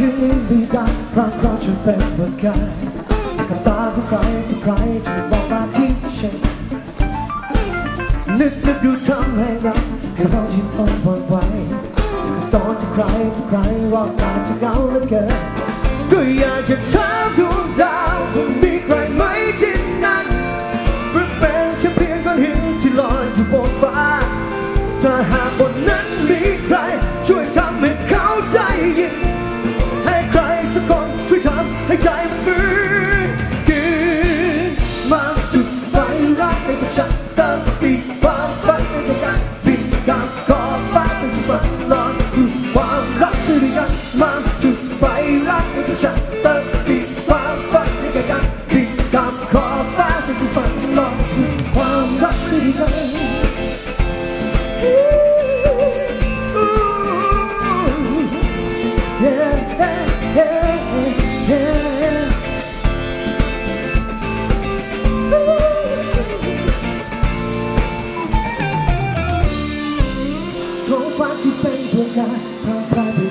คืนนี้มีดังรักเจะเป็นเหมือนกัน เราให้เราที่ทนวันไหวตอนที่ใครทุกใครว่ากาจจะเหงาเหลือเกินก็อยากจะถามดวงดาวว่ามีใครไหมที่นั่นหรือเป็นแค่เพียงก้อนหินที่ลอยอยู่บนฟ้าถ้าหากบนนั้น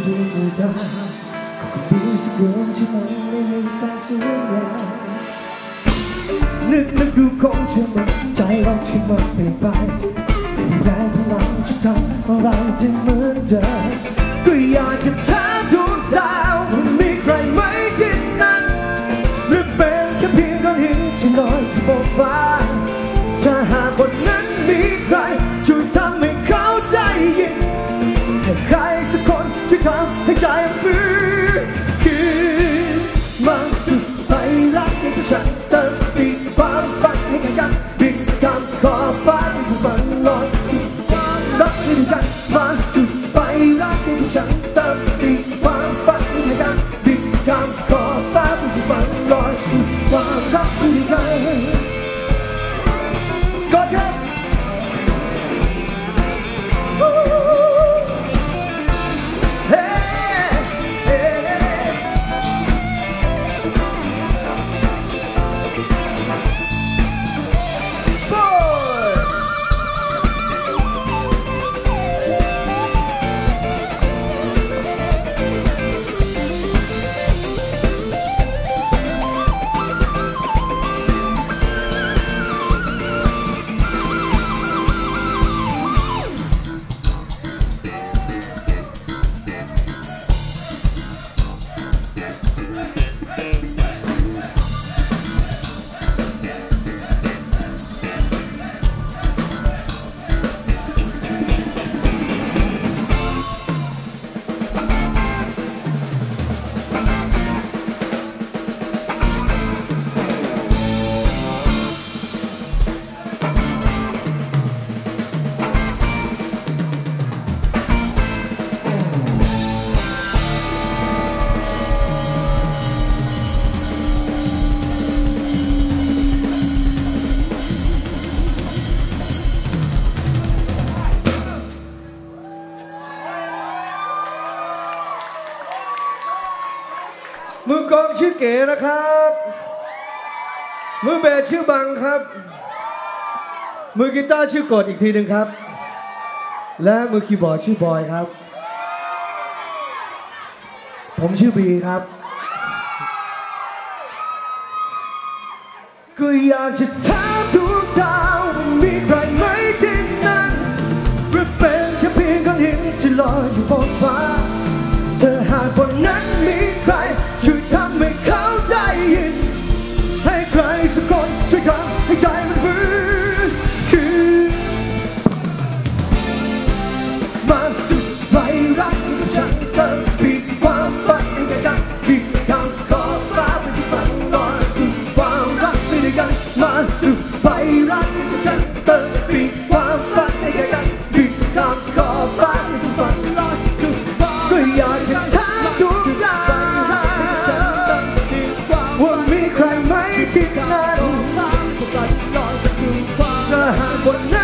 ด้วยมือดาวก็มีสักดวงที่มองไม่เห็นแสงสวยงามนึกนึกดูคงจะมันใจเราที่มันเปลี่ยนไปไม่มีแรงพลังจะทำอะไรที่เหมือนเดิมก็อยากจะถาดวงดาว ค ชื่อเก๋นะครับมือเบสชื่อบังครับ มือกีตาร์ชื่อกดอีกทีหนึ่งครับ และมือคีย์บอร์ดชื่อบอยครับ ผมชื่อบีครับ ก็อยากจะถามดวงดาวมีใครไหมที่นั้นหรือเป็นแค่เพียงก้อนหินที่ลอยอยู่บนฟ้า มี